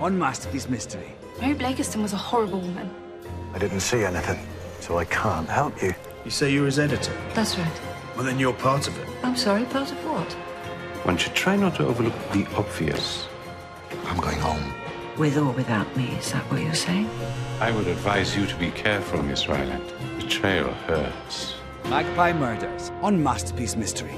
on Masterpiece Mystery. Mary Blakiston was a horrible woman. I didn't see anything, so I can't help you. You say you're his editor? That's right. Well, then you're part of it. I'm sorry, part of what? One should try not to overlook the obvious. I'm going home. With or without me, is that what you're saying? I would advise you to be careful, Miss Ryeland. Betrayal hurts. Magpie Murders on Masterpiece Mystery.